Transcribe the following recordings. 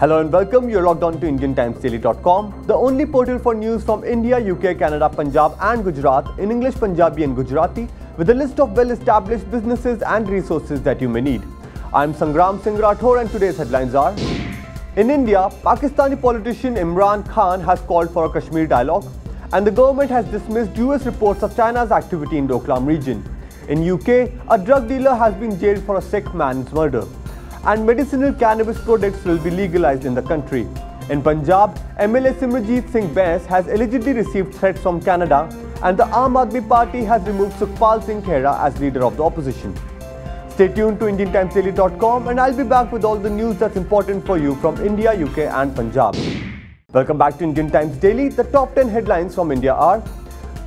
Hello and welcome. You're logged on to IndianTimesDaily.com, the only portal for news from India, UK, Canada, Punjab, and Gujarat in English, Punjabi, and Gujarati, with a list of well established businesses and resources that you may need. I'm Sangram Singh Rathore, and today's headlines are In India, Pakistani politician Imran Khan has called for a Kashmir dialogue, and the government has dismissed US reports of China's activity in Doklam region. In UK, a drug dealer has been jailed for a sick man's murder and medicinal cannabis products will be legalized in the country. In Punjab, MLA Simranjeet Singh Bains has allegedly received threats from Canada and the Aam Aadmi Party has removed Sukhpal Singh Khera as leader of the opposition. Stay tuned to IndianTimesDaily.com and I'll be back with all the news that's important for you from India, UK and Punjab. Welcome back to Indian Times Daily. The top 10 headlines from India are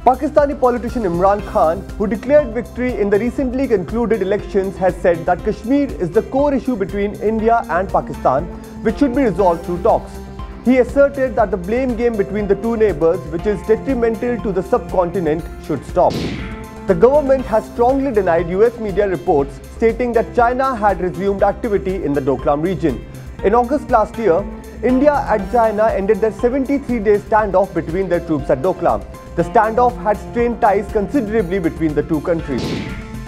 Pakistani politician Imran Khan, who declared victory in the recently concluded elections, has said that Kashmir is the core issue between India and Pakistan, which should be resolved through talks. He asserted that the blame game between the two neighbors, which is detrimental to the subcontinent, should stop. The government has strongly denied US media reports stating that China had resumed activity in the Doklam region. In August last year, India and China ended their 73-day standoff between their troops at Doklam. The standoff had strained ties considerably between the two countries.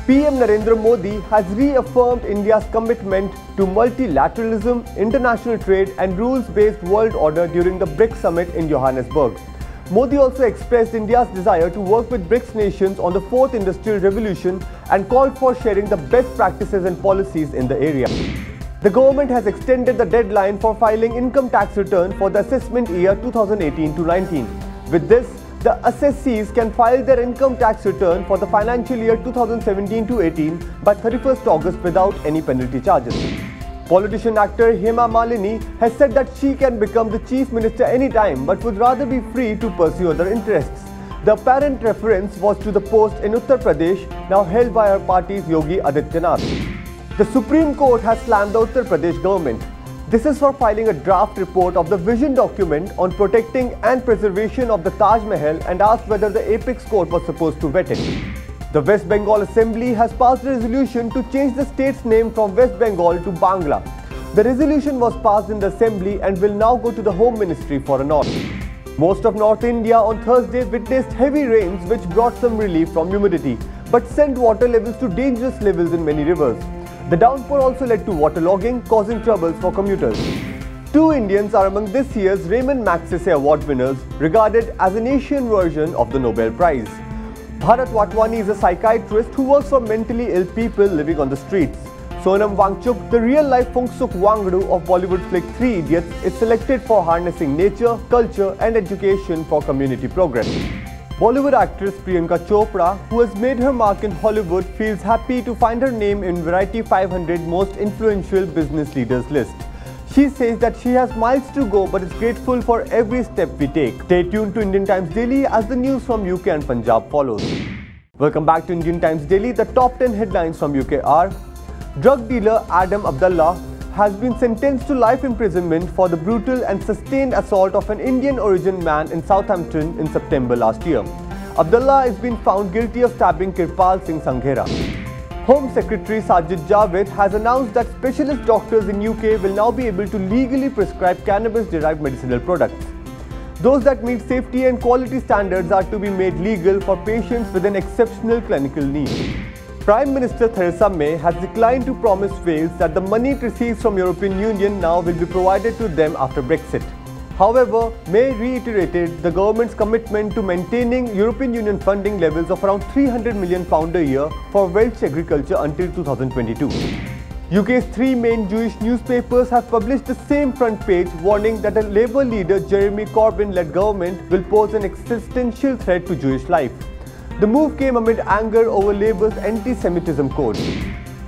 PM Narendra Modi has reaffirmed India's commitment to multilateralism, international trade and rules-based world order during the BRICS summit in Johannesburg. Modi also expressed India's desire to work with BRICS nations on the fourth industrial revolution and called for sharing the best practices and policies in the area. The government has extended the deadline for filing income tax return for the assessment year 2018-19. With this, the assessees can file their income tax return for the financial year 2017-18 by 31st August without any penalty charges. Politician actor Hema Malini has said that she can become the chief minister anytime but would rather be free to pursue other interests. The apparent reference was to the post in Uttar Pradesh now held by her party's Yogi Adityanath. The Supreme Court has slammed the Uttar Pradesh government. This is for filing a draft report of the vision document on protecting and preservation of the Taj Mahal and asked whether the apex court was supposed to vet it. The West Bengal Assembly has passed a resolution to change the state's name from West Bengal to Bangla. The resolution was passed in the Assembly and will now go to the Home Ministry for a nod. Most of North India on Thursday witnessed heavy rains which brought some relief from humidity but sent water levels to dangerous levels in many rivers. The downpour also led to waterlogging, causing troubles for commuters. Two Indians are among this year's Raymond Magsaysay Award winners, regarded as an Asian version of the Nobel Prize. Bharat Vatwani is a psychiatrist who works for mentally ill people living on the streets. Sonam Wangchuk, the real-life Phungsuk Wangdu of Bollywood flick Three Idiots, is selected for harnessing nature, culture and education for community progress. Bollywood actress Priyanka Chopra, who has made her mark in Hollywood, feels happy to find her name in Variety 500 Most Influential Business Leaders list. She says that she has miles to go but is grateful for every step we take. Stay tuned to Indian Times Daily as the news from UK and Punjab follows. Welcome back to Indian Times Daily. The top 10 headlines from UK are Drug dealer Adam Abdullah has been sentenced to life imprisonment for the brutal and sustained assault of an Indian origin man in Southampton in September last year. Abdullah has been found guilty of stabbing Kirpal Singh Sanghera. Home Secretary Sajid Javid has announced that specialist doctors in UK will now be able to legally prescribe cannabis-derived medicinal products. Those that meet safety and quality standards are to be made legal for patients with an exceptional clinical need. Prime Minister Theresa May has declined to promise Wales that the money it receives from European Union now will be provided to them after Brexit. However, May reiterated the government's commitment to maintaining European Union funding levels of around 300 million pound a year for Welsh agriculture until 2022. UK's three main Jewish newspapers have published the same front page warning that a Labour leader Jeremy Corbyn-led government will pose an existential threat to Jewish life. The move came amid anger over Labour's anti-Semitism code.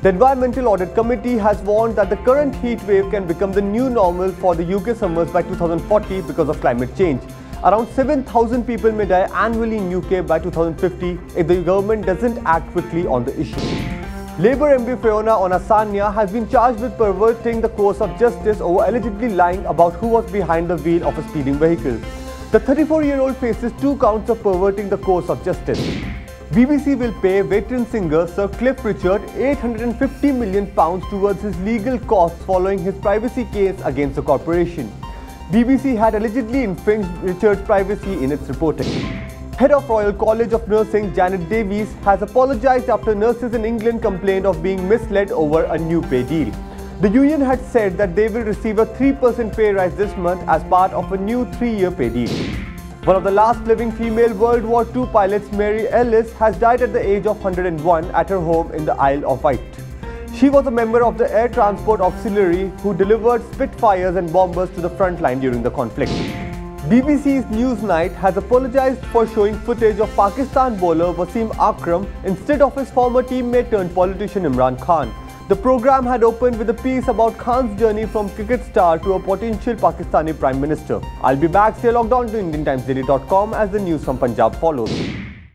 The Environmental Audit Committee has warned that the current heat wave can become the new normal for the UK summers by 2040 because of climate change. Around 7,000 people may die annually in UK by 2050 if the government doesn't act quickly on the issue. Labour MP Fiona Onasanya has been charged with perverting the course of justice over allegedly lying about who was behind the wheel of a speeding vehicle. The 34-year-old faces two counts of perverting the course of justice. BBC will pay veteran singer Sir Cliff Richard 850 million pounds towards his legal costs following his privacy case against the corporation. BBC had allegedly infringed Richard's privacy in its reporting. Head of Royal College of Nursing Janet Davies has apologized after nurses in England complained of being misled over a new pay deal. The union had said that they will receive a 3% pay rise this month as part of a new three-year pay deal. One of the last living female World War II pilots, Mary Ellis, has died at the age of 101 at her home in the Isle of Wight. She was a member of the Air Transport Auxiliary who delivered Spitfires and bombers to the front line during the conflict. BBC's Newsnight has apologized for showing footage of Pakistan bowler Wasim Akram instead of his former teammate turned politician Imran Khan. The program had opened with a piece about Khan's journey from cricket star to a potential Pakistani Prime Minister. I'll be back, stay logged on to IndianTimesDaily.com as the news from Punjab follows.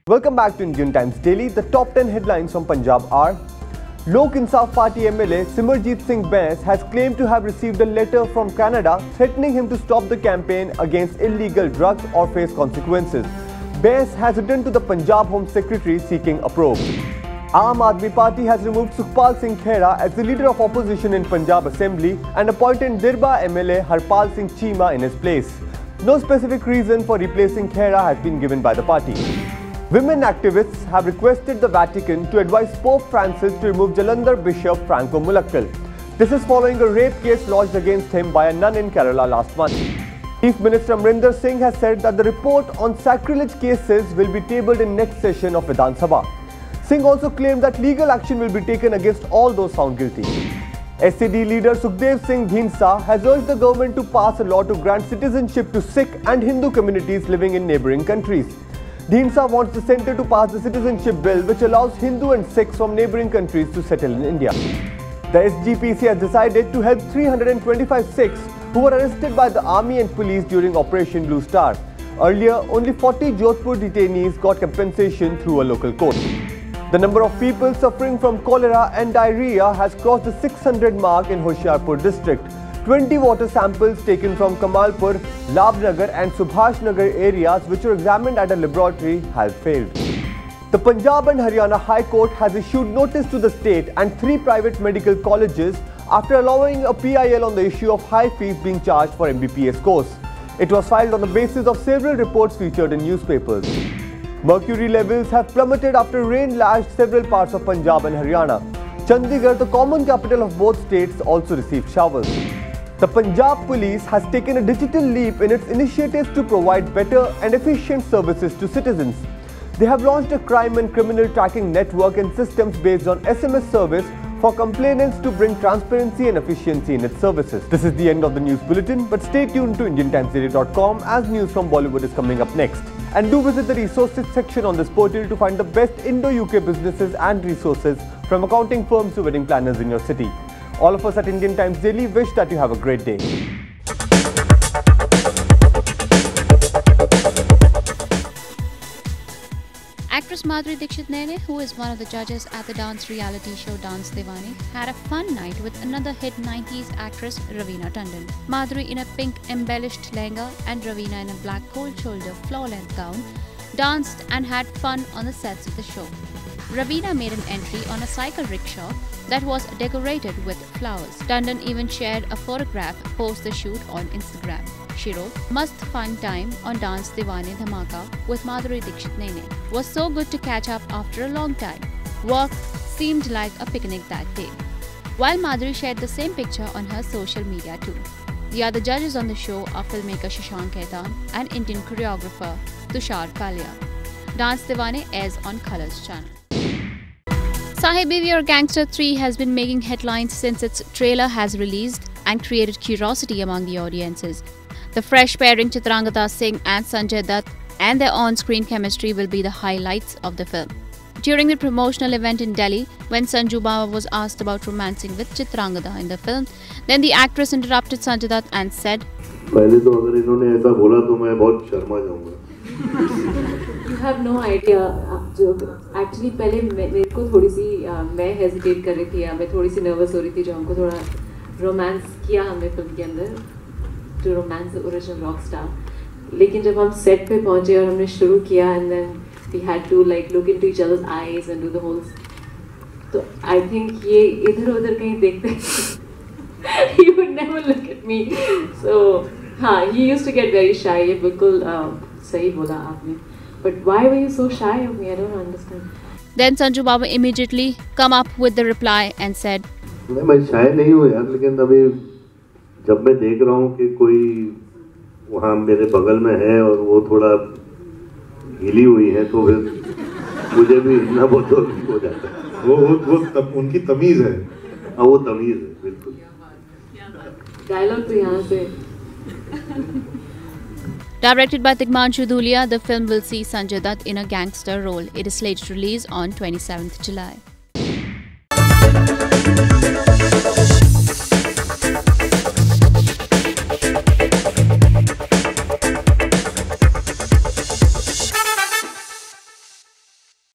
Welcome back to Indian Times Daily. The top 10 headlines from Punjab are Lok Insaf Party MLA Simarjeet Singh Bains has claimed to have received a letter from Canada threatening him to stop the campaign against illegal drugs or face consequences. Bains has written to the Punjab Home Secretary seeking a probe. Aam Aadmi Party has removed Sukhpal Singh Khera as the leader of opposition in Punjab Assembly and appointed Dirba MLA Harpal Singh Chima in his place. No specific reason for replacing Khera has been given by the party. Women activists have requested the Vatican to advise Pope Francis to remove Jalandhar Bishop Franco Mulakkal. This is following a rape case lodged against him by a nun in Kerala last month. Chief Minister Amrinder Singh has said that the report on sacrilege cases will be tabled in next session of Vidhan Sabha. Singh also claimed that legal action will be taken against all those found guilty. SCD leader Sukhdev Singh Dhindsa has urged the government to pass a law to grant citizenship to Sikh and Hindu communities living in neighbouring countries. Dhindsa wants the centre to pass the citizenship bill which allows Hindu and Sikhs from neighbouring countries to settle in India. The SGPC has decided to help 325 Sikhs who were arrested by the army and police during Operation Blue Star. Earlier, only 40 Jodhpur detainees got compensation through a local court. The number of people suffering from cholera and diarrhea has crossed the 600 mark in Hoshiarpur district. 20 water samples taken from Kamalpur, Labnagar and Subhash Nagar areas which were examined at a laboratory have failed. The Punjab and Haryana High Court has issued notice to the state and three private medical colleges after allowing a PIL on the issue of high fees being charged for MBBS course. It was filed on the basis of several reports featured in newspapers. Mercury levels have plummeted after rain lashed several parts of Punjab and Haryana. Chandigarh, the common capital of both states, also received showers. The Punjab Police has taken a digital leap in its initiatives to provide better and efficient services to citizens. They have launched a crime and criminal tracking network and systems based on SMS service for complainants to bring transparency and efficiency in its services. This is the end of the news bulletin, but stay tuned to IndianTimesDaily.com as news from Bollywood is coming up next. And do visit the resources section on this portal to find the best Indo-UK businesses and resources from accounting firms to wedding planners in your city. All of us at Indian Times Daily wish that you have a great day. Actress Madhuri Dixit Nene, who is one of the judges at the dance reality show Dance Deewane, had a fun night with another hit 90s actress Raveena Tandon. Madhuri in a pink embellished lehenga and Ravina in a black cold shoulder floor length gown danced and had fun on the sets of the show. Raveena made an entry on a cycle rickshaw that was decorated with flowers. Tandon even shared a photograph post the shoot on Instagram. She wrote, Must fun time on Dance Deewane Dhamaka with Madhuri Dixit Nene. Was so good to catch up after a long time. Work seemed like a picnic that day. While Madhuri shared the same picture on her social media too. The other judges on the show are filmmaker Shashank Khaitan and Indian choreographer Tushar Kalia. Dance Deewane airs on Colors channel. Saheb Biwi Aur Gangster 3 has been making headlines since its trailer has released and created curiosity among the audiences. The fresh pairing Chitrangada Singh and Sanjay Dutt and their on-screen chemistry will be the highlights of the film. During the promotional event in Delhi, when Sanju Baba was asked about romancing with Chitrangada in the film, then the actress interrupted Sanjay Dutt and said, पहले तो अगर इन्होंने ऐसा बोला तो मैं बहुत शर्मा जाऊंगा यू हैव नो आइडिया जो एक्चुअली पहले मे- मेरे को थोड़ी सी अ, मैं हेजिटेट कर रही थी या मैं थोड़ी सी नर्वस हो रही थी जो हमको थोड़ा रोमांस किया हमने फ़िल्म के अंदर two romance the original rock star लेकिन जब हम सेट पे पहुँचे और हमने शुरू किया and then we had to like look into each other's eyes and do the whole. So I think ये इधर उधर कहीं देखते he would never look at me. So हाँ he used to get very shy. ये बिल्कुल uh, सही बोला आपने. But why were you so shy of me? I don't understand. Then Sanju Baba immediately come up with the reply and said, नहीं मैं शायद नहीं हूँ यार लेकिन अभी जब मैं देख रहा हूँ कि कोई वहाँ मेरे बगल में है और वो थोड़ा हिली हुई है तो फिर मुझे भी हिलना बहुत हो जाता है वो वो वो तब, उनकी तमीज है हाँ वो तमीज है बिल्कुल Dialogue तो यहाँ से Directed by Tigmanshu Dhulia, the film will see Sanjay Dutt in a gangster role. It is slated to release on 27th July.